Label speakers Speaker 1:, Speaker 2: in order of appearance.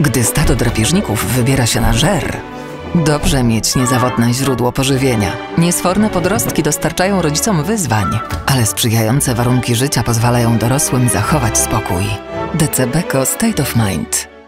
Speaker 1: Gdy stado drapieżników wybiera się na żer, dobrze mieć niezawodne źródło pożywienia. Niesforne podrostki dostarczają rodzicom wyzwań, ale sprzyjające warunki życia pozwalają dorosłym zachować spokój. DCBeko State of Mind.